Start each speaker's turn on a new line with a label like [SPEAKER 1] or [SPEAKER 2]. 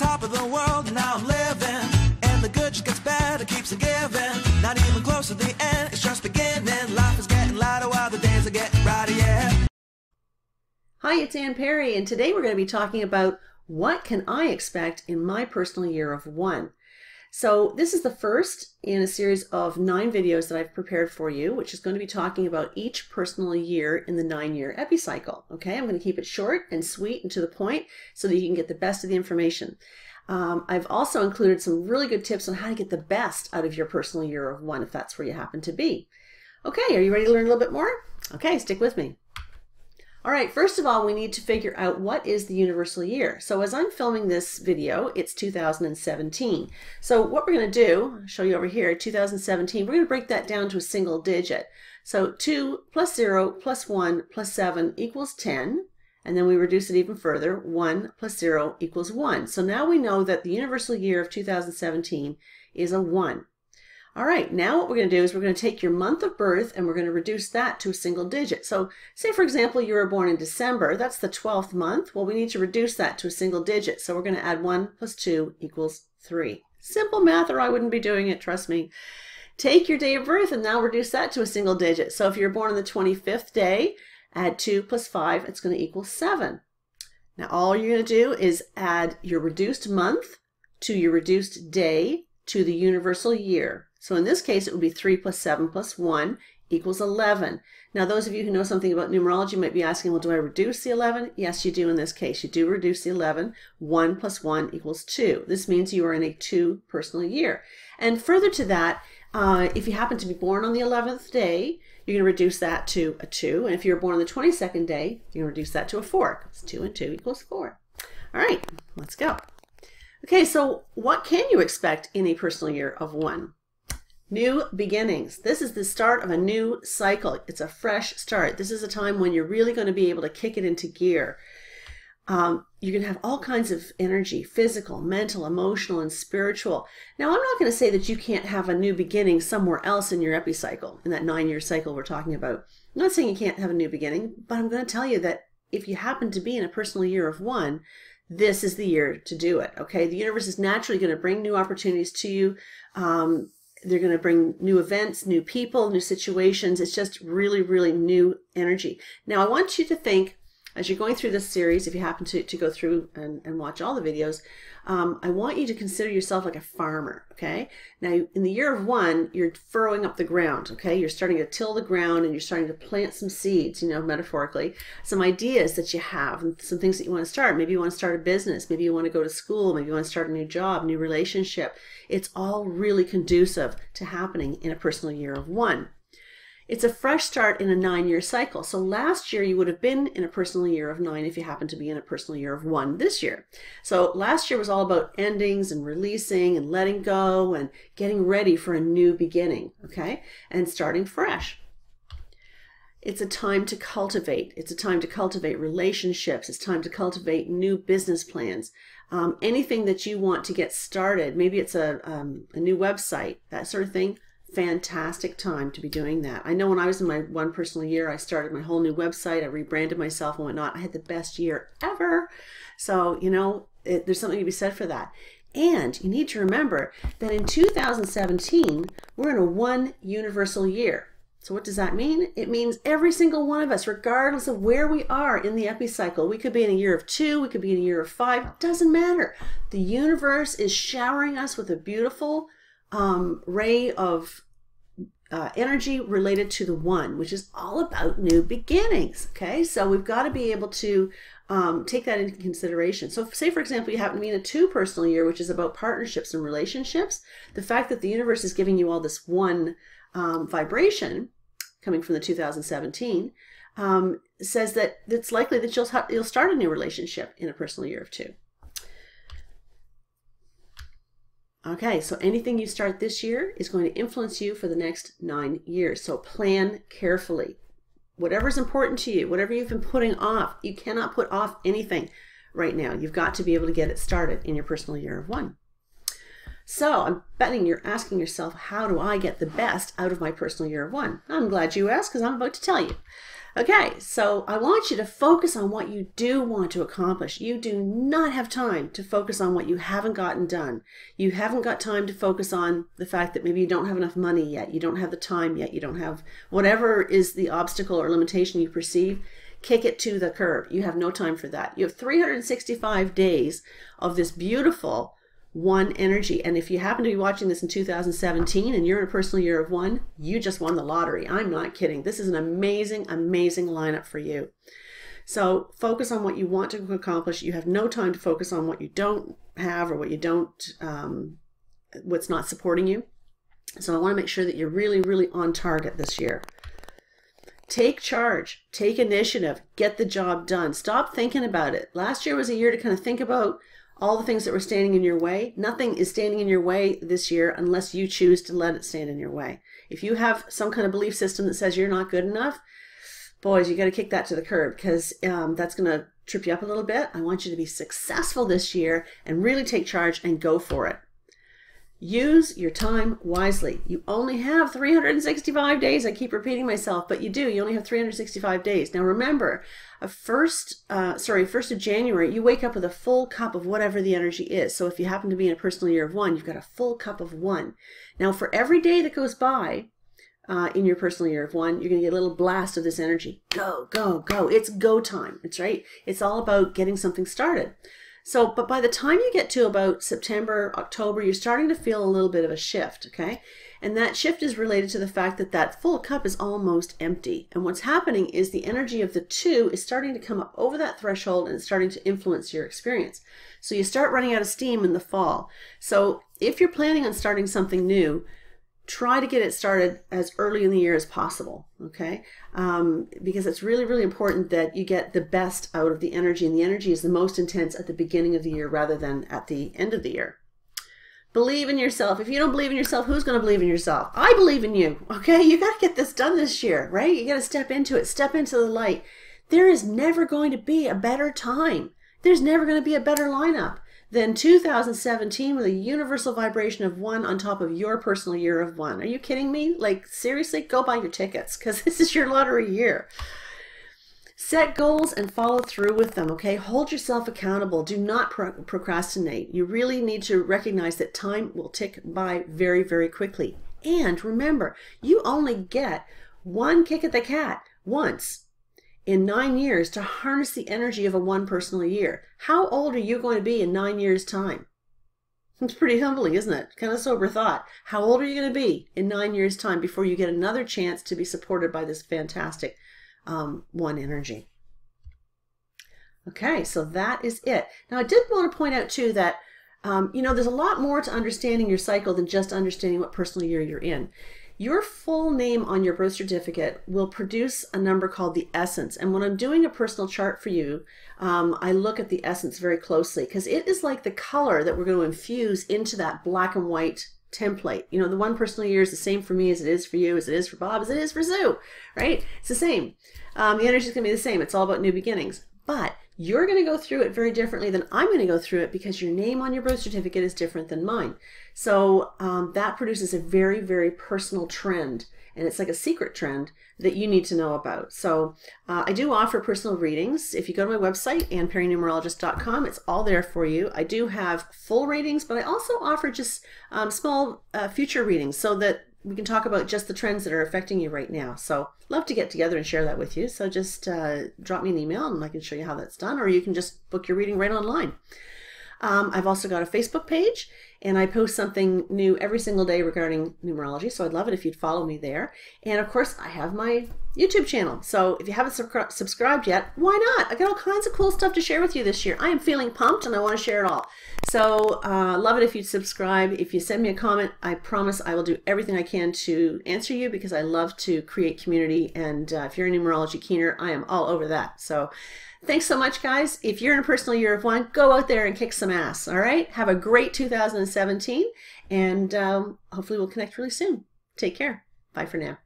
[SPEAKER 1] top of the world, now I'm living. And the good just gets better, keeps giving. Not even close to the end, it's just beginning. Life is getting lighter while the days are getting brighter, yeah.
[SPEAKER 2] Hi, it's Ann Perry, and today we're going to be talking about what can I expect in my personal year of one. So this is the first in a series of nine videos that I've prepared for you, which is going to be talking about each personal year in the nine-year epicycle. Okay, I'm going to keep it short and sweet and to the point so that you can get the best of the information. Um, I've also included some really good tips on how to get the best out of your personal year of one, if that's where you happen to be. Okay, are you ready to learn a little bit more? Okay, stick with me. All right, first of all, we need to figure out what is the universal year. So as I'm filming this video, it's 2017. So what we're going to do, I'll show you over here, 2017, we're going to break that down to a single digit. So 2 plus 0 plus 1 plus 7 equals 10. And then we reduce it even further. 1 plus 0 equals 1. So now we know that the universal year of 2017 is a 1. All right, now what we're going to do is we're going to take your month of birth and we're going to reduce that to a single digit. So say, for example, you were born in December. That's the 12th month. Well, we need to reduce that to a single digit. So we're going to add 1 plus 2 equals 3. Simple math or I wouldn't be doing it, trust me. Take your day of birth and now reduce that to a single digit. So if you're born on the 25th day, add 2 plus 5, it's going to equal 7. Now all you're going to do is add your reduced month to your reduced day to the universal year. So in this case, it would be 3 plus 7 plus 1 equals 11. Now, those of you who know something about numerology might be asking, well, do I reduce the 11? Yes, you do in this case. You do reduce the 11. 1 plus 1 equals 2. This means you are in a 2 personal year. And further to that, uh, if you happen to be born on the 11th day, you're going to reduce that to a 2. And if you're born on the 22nd day, you're going to reduce that to a 4. Because 2 and 2 equals 4. All right, let's go. Okay, so what can you expect in a personal year of 1? New beginnings. This is the start of a new cycle. It's a fresh start. This is a time when you're really going to be able to kick it into gear. Um, you're going to have all kinds of energy physical, mental, emotional, and spiritual. Now, I'm not going to say that you can't have a new beginning somewhere else in your epicycle, in that nine year cycle we're talking about. I'm not saying you can't have a new beginning, but I'm going to tell you that if you happen to be in a personal year of one, this is the year to do it. Okay. The universe is naturally going to bring new opportunities to you. Um, they're going to bring new events, new people, new situations. It's just really, really new energy. Now, I want you to think as you're going through this series, if you happen to, to go through and, and watch all the videos, um, I want you to consider yourself like a farmer, okay? Now, in the year of one, you're furrowing up the ground, okay? You're starting to till the ground and you're starting to plant some seeds, you know, metaphorically, some ideas that you have and some things that you want to start. Maybe you want to start a business. Maybe you want to go to school. Maybe you want to start a new job, new relationship. It's all really conducive to happening in a personal year of one. It's a fresh start in a nine year cycle. So last year you would have been in a personal year of nine if you happen to be in a personal year of one this year. So last year was all about endings and releasing and letting go and getting ready for a new beginning, okay? And starting fresh. It's a time to cultivate. It's a time to cultivate relationships. It's time to cultivate new business plans. Um, anything that you want to get started. Maybe it's a, um, a new website, that sort of thing fantastic time to be doing that. I know when I was in my one personal year, I started my whole new website, I rebranded myself and whatnot. I had the best year ever. So, you know, it, there's something to be said for that. And you need to remember that in 2017, we're in a one universal year. So, what does that mean? It means every single one of us, regardless of where we are in the epicycle, we could be in a year of two, we could be in a year of five, doesn't matter. The universe is showering us with a beautiful, um, ray of uh, energy related to the one, which is all about new beginnings. Okay, so we've got to be able to um, take that into consideration. So, say for example, you happen to be in a two personal year, which is about partnerships and relationships. The fact that the universe is giving you all this one um, vibration coming from the 2017 um, says that it's likely that you'll you'll start a new relationship in a personal year of two. Okay, so anything you start this year is going to influence you for the next nine years. So plan carefully. Whatever's important to you, whatever you've been putting off, you cannot put off anything right now. You've got to be able to get it started in your personal year of one. So I'm betting you're asking yourself, how do I get the best out of my personal year of one? I'm glad you asked because I'm about to tell you. Okay, so I want you to focus on what you do want to accomplish. You do not have time to focus on what you haven't gotten done. You haven't got time to focus on the fact that maybe you don't have enough money yet, you don't have the time yet, you don't have whatever is the obstacle or limitation you perceive. Kick it to the curb. You have no time for that. You have 365 days of this beautiful one energy. And if you happen to be watching this in 2017 and you're in a personal year of one, you just won the lottery. I'm not kidding. This is an amazing, amazing lineup for you. So focus on what you want to accomplish. You have no time to focus on what you don't have or what you don't, um, what's not supporting you. So I want to make sure that you're really, really on target this year. Take charge, take initiative, get the job done. Stop thinking about it. Last year was a year to kind of think about all the things that were standing in your way. Nothing is standing in your way this year unless you choose to let it stand in your way. If you have some kind of belief system that says you're not good enough, boys, you got to kick that to the curb because um, that's going to trip you up a little bit. I want you to be successful this year and really take charge and go for it. Use your time wisely. You only have 365 days. I keep repeating myself, but you do. You only have 365 days. Now remember, a first, uh, sorry, first of January, you wake up with a full cup of whatever the energy is. So if you happen to be in a personal year of one, you've got a full cup of one. Now for every day that goes by, uh, in your personal year of one, you're going to get a little blast of this energy. Go, go, go. It's go time. It's right. It's all about getting something started. So, but by the time you get to about September, October, you're starting to feel a little bit of a shift, okay? And that shift is related to the fact that that full cup is almost empty. And what's happening is the energy of the two is starting to come up over that threshold and it's starting to influence your experience. So you start running out of steam in the fall. So if you're planning on starting something new, try to get it started as early in the year as possible okay? Um, because it's really really important that you get the best out of the energy and the energy is the most intense at the beginning of the year rather than at the end of the year. Believe in yourself. If you don't believe in yourself who's going to believe in yourself? I believe in you okay? You got to get this done this year right? You got to step into it. Step into the light. There is never going to be a better time. There's never going to be a better lineup than 2017 with a universal vibration of one on top of your personal year of one. Are you kidding me? Like, seriously, go buy your tickets because this is your lottery year. Set goals and follow through with them, okay? Hold yourself accountable. Do not pro procrastinate. You really need to recognize that time will tick by very, very quickly. And remember, you only get one kick at the cat once in nine years to harness the energy of a one person a year. How old are you going to be in nine years' time? It's pretty humbling, isn't it? Kind of sober thought. How old are you going to be in nine years' time before you get another chance to be supported by this fantastic um, one energy? Okay, so that is it. Now, I did want to point out too that um, you know there's a lot more to understanding your cycle than just understanding what personal year you're in. Your full name on your birth certificate will produce a number called the essence. And when I'm doing a personal chart for you, um, I look at the essence very closely because it is like the color that we're going to infuse into that black and white template. You know, the one personal year is the same for me as it is for you, as it is for Bob, as it is for Sue, right? It's the same. Um, the energy is going to be the same. It's all about new beginnings. But you're going to go through it very differently than I'm going to go through it because your name on your birth certificate is different than mine. So um, that produces a very, very personal trend. And it's like a secret trend that you need to know about. So uh, I do offer personal readings. If you go to my website, annperrynumerologist.com, it's all there for you. I do have full readings, but I also offer just um, small uh, future readings so that we can talk about just the trends that are affecting you right now. So love to get together and share that with you. So just uh, drop me an email and I can show you how that's done, or you can just book your reading right online. Um, I've also got a Facebook page and I post something new every single day regarding numerology. So I'd love it if you'd follow me there. And of course, I have my YouTube channel. So if you haven't sub- subscribed yet, why not? I got all kinds of cool stuff to share with you this year. I am feeling pumped and I want to share it all. So uh, love it if you subscribe. If you send me a comment, I promise I will do everything I can to answer you because I love to create community. And uh, if you're a numerology keener, I am all over that. So Thanks so much, guys. If you're in a personal year of one, go out there and kick some ass. All right. Have a great 2017, and um, hopefully we'll connect really soon. Take care. Bye for now.